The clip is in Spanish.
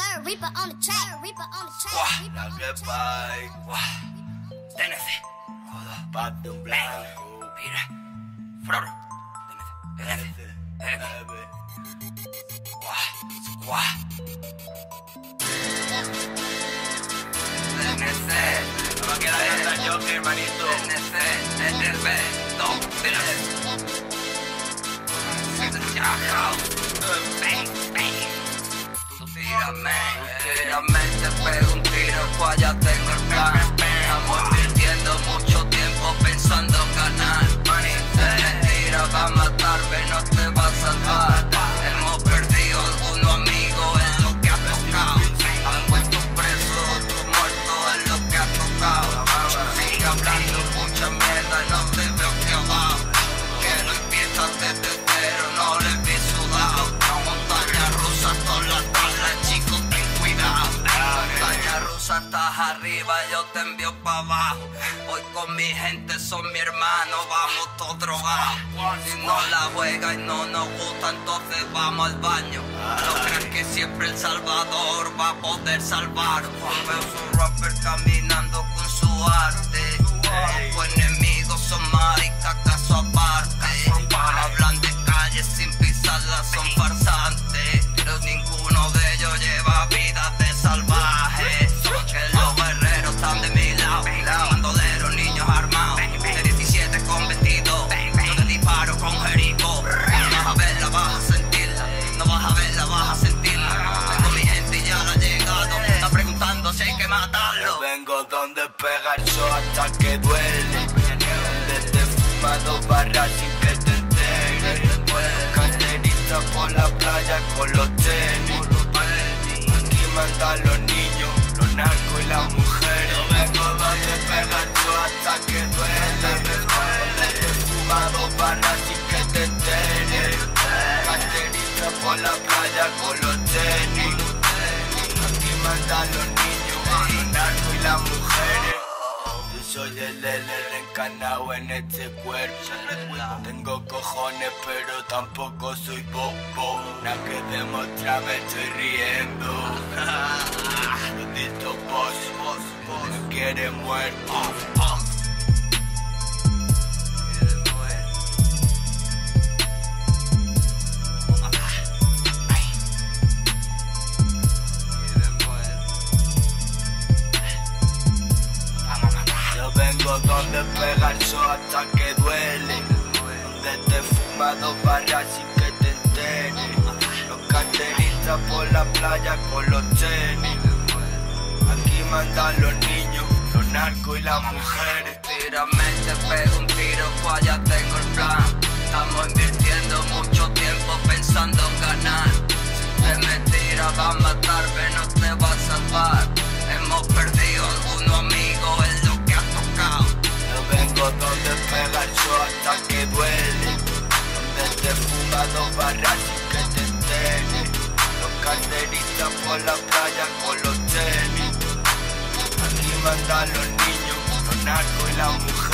Sir Reaper on the track, Reaper on the track. Guau, la que pay, guau. Pate un blanco. Mira. Flor. Guau, guau. TNC. No me queda cantar yo, hermanito. House. Bang, tírame, tírame, te pego un tiro, pues ya tengo el plan. Estamos invirtiendo mucho tiempo pensando arriba, yo te envío para abajo. Voy con mi gente, son mi hermano, vamos todos drogados. Si no la juega y no nos gusta, entonces vamos al baño. No creas que siempre El Salvador va a poder salvar. Veo un rapper caminando con su arte. Tus enemigos son maricas, pega el sol hasta que duele. Fumas dos barras sin que te enteres. Carterita por la playa con los tenis. Aquí mandan los niños, los narcos y las mujeres. Yo vengo donde pega el sol hasta que duele. Fumas dos barras sin que te enteres. Carterita por la playa con los tenis. Aquí mandan los niños, y las mujeres. Yo soy el L reencarnado en este cuerpo. Tengo cojones, pero tampoco soy bobo. Nada que demostrar, me estoy riendo. Maldito boss, me quiere muerto. Yo donde pega el sol hasta que duele. Donde te fumas dos barras sin que te enteres. Los carteristas por la playa con los tenis. Aquí mandan los niños, los narcos y las mujeres. Tírame, te pego un tiro, pues ya tengo el plan. Estamos invirtiendo mucho tiempo pensando en ganar. Si te me tiras, que duele. Donde te fumas dos barras sin que te enteres. Los carteristas por la playa con los tenis. Aquí mandan los niños, los narcos y las mujeres.